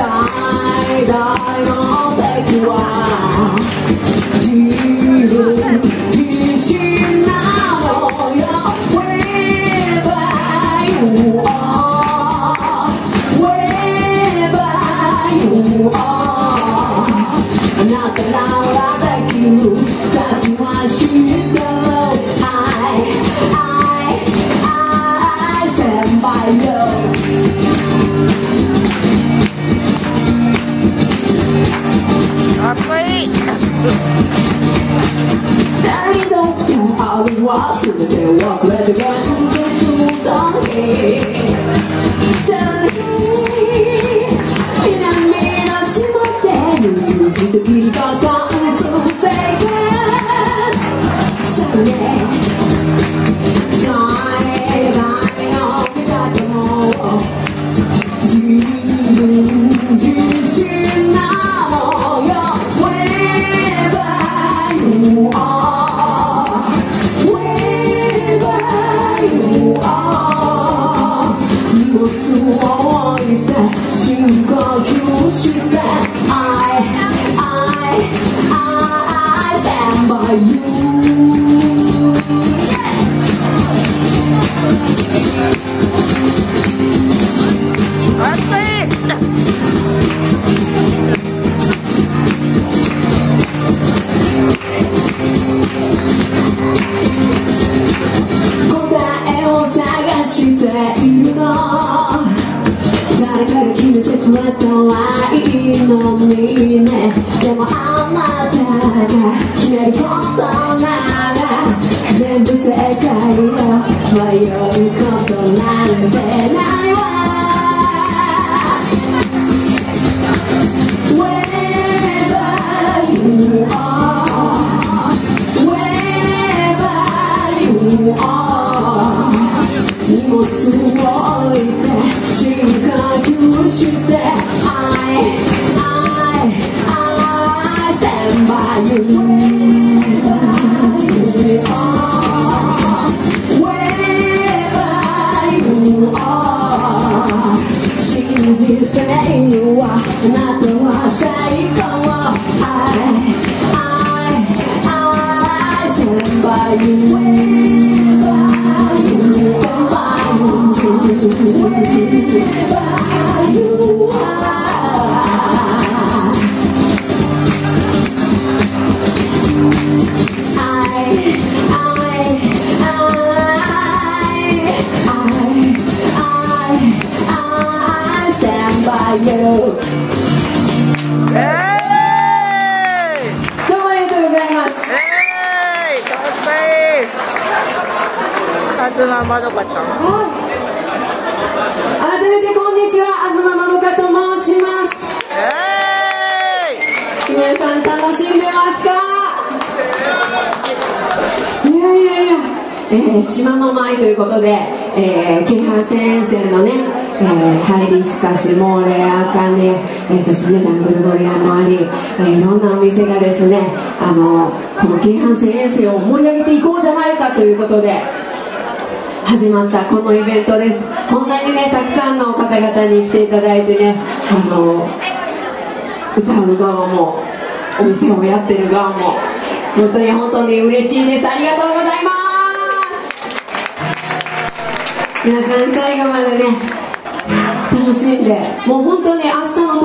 最大の敵は自分自身なのよ Wherever you are Wherever you are あなたならできる私は知っってあるは全て忘れて現実だけ南の島で許してきた感想生活したね最大の味方も自分自身な深呼吸して I, I, I stand by you てくれたらいのにねでもあなたが決めることなら全部正解よ迷うことなんてないわ Wherever you are Wherever you are 荷物をる東まどかちゃん。改めてこんにちは東まどかと申します。え皆さん楽しんでますか？いやいやいや、えー島の舞ということで、えー、京阪線沿線のね、えーハイビスカス、モーレ、アカネ、えーそしてね、ジャングルゴリラもあり、えーいろんなお店がですね、あの、この京阪線沿線を盛り上げていこうじゃないかということで、始まったこのイベントです。こんなにね、たくさんの方々に来ていただいてね、あの、歌う側もお店をやってる側も本当に本当に嬉しいですありがとうございます皆さん最後までね楽しんでもう本当に明日の